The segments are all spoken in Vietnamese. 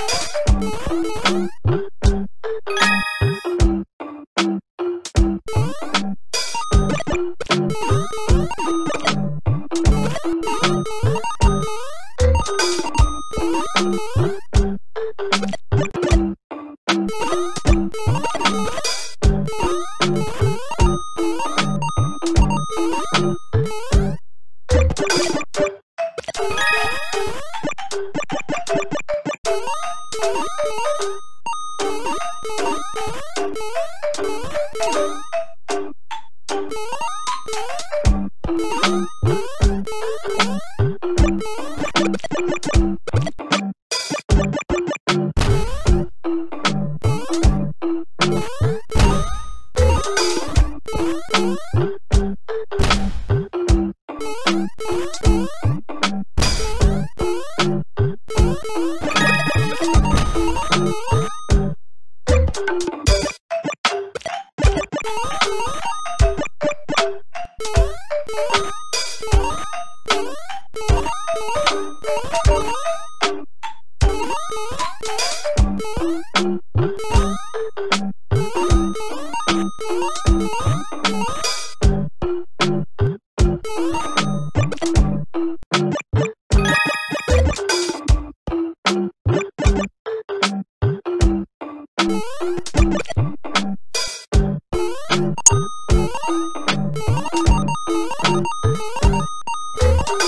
you. Thank you.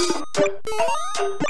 Thank you.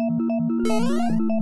you